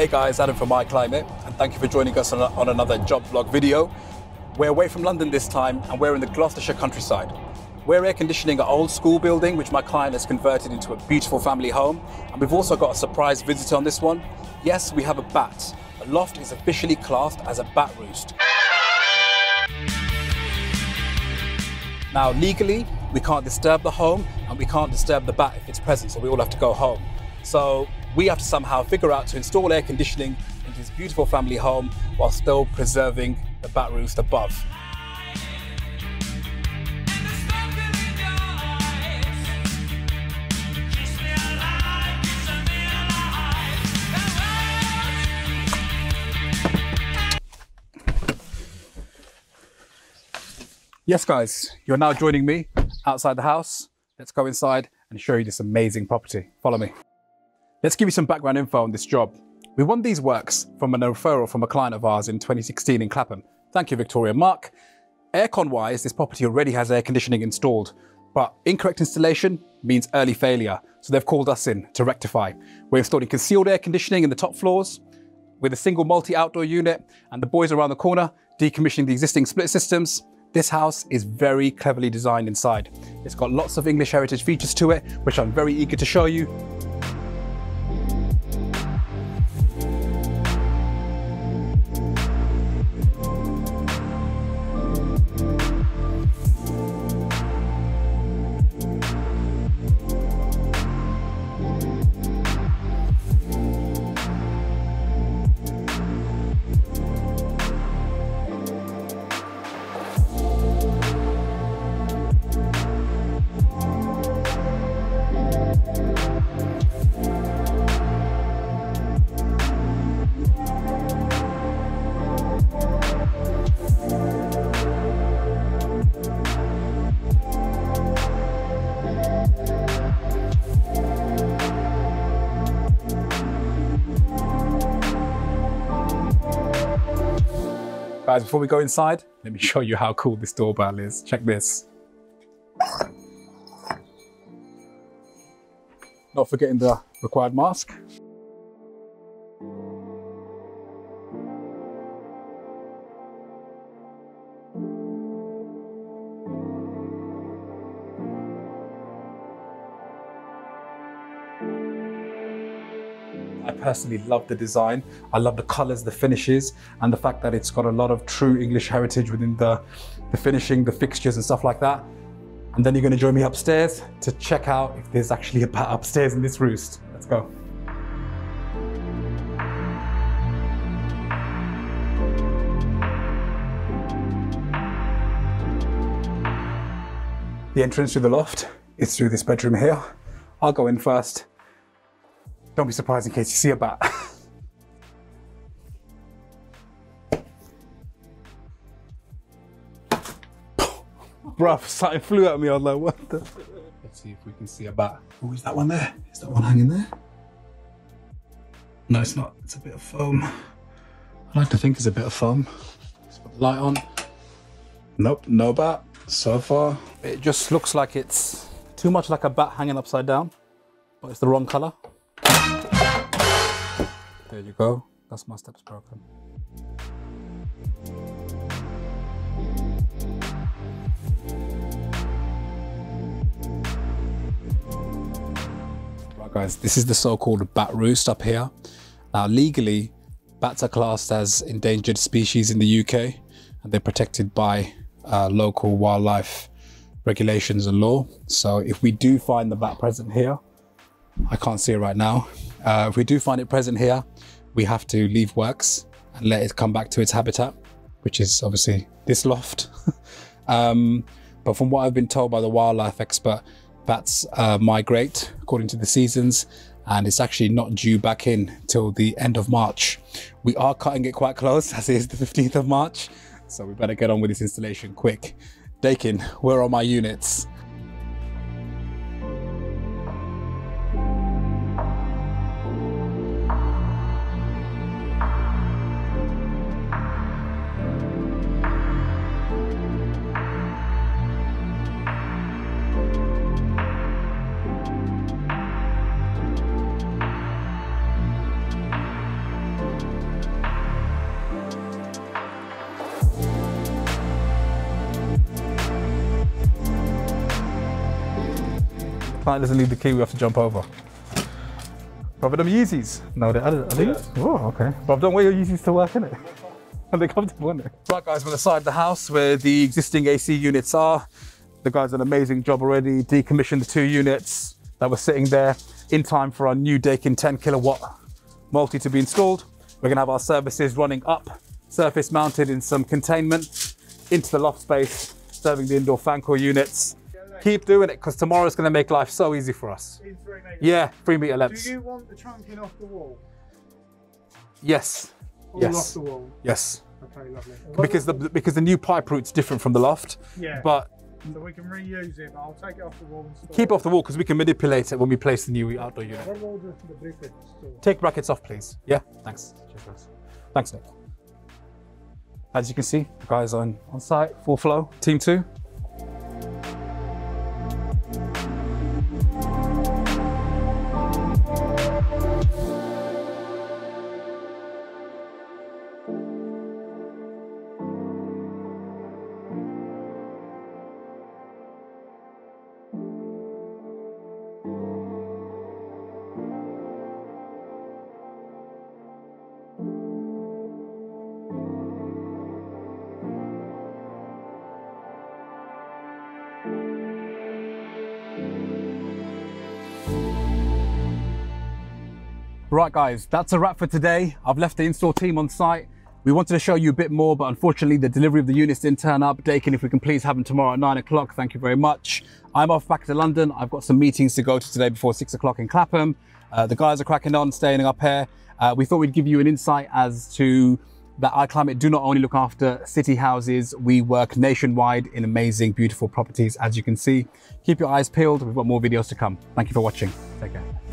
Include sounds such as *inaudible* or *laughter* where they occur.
Hey guys, Adam from iClimate, and thank you for joining us on, on another job blog video. We're away from London this time, and we're in the Gloucestershire countryside. We're air conditioning an old school building, which my client has converted into a beautiful family home. And we've also got a surprise visitor on this one. Yes, we have a bat. The loft is officially classed as a bat roost. Now, legally, we can't disturb the home and we can't disturb the bat if it's present, so we all have to go home. So we have to somehow figure out to install air conditioning into this beautiful family home while still preserving the bat roost above. Yes, guys, you're now joining me outside the house. Let's go inside and show you this amazing property. Follow me. Let's give you some background info on this job. We won these works from a referral from a client of ours in 2016 in Clapham. Thank you, Victoria. Mark, aircon-wise, this property already has air conditioning installed, but incorrect installation means early failure. So they've called us in to rectify. We're installing concealed air conditioning in the top floors with a single multi-outdoor unit and the boys around the corner decommissioning the existing split systems this house is very cleverly designed inside. It's got lots of English heritage features to it, which I'm very eager to show you. Guys, before we go inside, let me *laughs* show you how cool this doorbell is. Check this. Not forgetting the required mask. Personally love the design. I love the colors, the finishes, and the fact that it's got a lot of true English heritage within the, the finishing, the fixtures and stuff like that. And then you're gonna join me upstairs to check out if there's actually a bat upstairs in this roost. Let's go. The entrance to the loft is through this bedroom here. I'll go in first don't be surprised in case you see a bat. *laughs* Bruv, something flew at me. I was like, what the? Let's see if we can see a bat. Oh, is that one there? Is that one hanging there? No, it's not. It's a bit of foam. I like to think it's a bit of foam. Let's put the light on. Nope, no bat so far. It just looks like it's too much like a bat hanging upside down, but it's the wrong color. There you go. That's my steps broken. Right guys, this is the so-called bat roost up here. Now legally, bats are classed as endangered species in the UK and they're protected by uh, local wildlife regulations and law. So if we do find the bat present here, I can't see it right now, uh, if we do find it present here, we have to leave works and let it come back to its habitat, which is obviously this loft. *laughs* um, but from what I've been told by the wildlife expert, bats uh, migrate according to the seasons and it's actually not due back in till the end of March. We are cutting it quite close *laughs* as it is the 15th of March, so we better get on with this installation quick. Daikin, where are my units? Client doesn't leave the key, we have to jump over. Brother, them Yeezys. No, they, are they? Are they? Oh, okay. But don't wear your Yeezys to work, innit? Are *laughs* they comfortable, innit? Right, guys, we're inside the side of the house where the existing AC units are. The guys done an amazing job already, decommissioned the two units that were sitting there in time for our new Daikin 10 kilowatt multi to be installed. We're gonna have our services running up, surface mounted in some containment into the loft space, serving the indoor fan core units. Keep doing it because tomorrow's gonna make life so easy for us. In three. Yeah, three meter Do you want the trunking off the wall? Yes, All Yes. off the wall. yes. Okay, lovely. Because the because the new pipe route's different from the loft, yeah, but so we can reuse it. But I'll take it off the wall. Keep it. off the wall because we can manipulate it when we place the new outdoor unit. What about the, the store? Take brackets off, please. Yeah, thanks. Cheers, guys. Thanks, Nick. As you can see, the guys on on site, full flow, team two. Right, guys, that's a wrap for today. I've left the install team on site. We wanted to show you a bit more, but unfortunately, the delivery of the units didn't turn up. Daikin, if we can please have them tomorrow at nine o'clock, thank you very much. I'm off back to London. I've got some meetings to go to today before six o'clock in Clapham. Uh, the guys are cracking on, staying up here. Uh, we thought we'd give you an insight as to that iClimate do not only look after city houses, we work nationwide in amazing, beautiful properties, as you can see. Keep your eyes peeled. We've got more videos to come. Thank you for watching. Take care.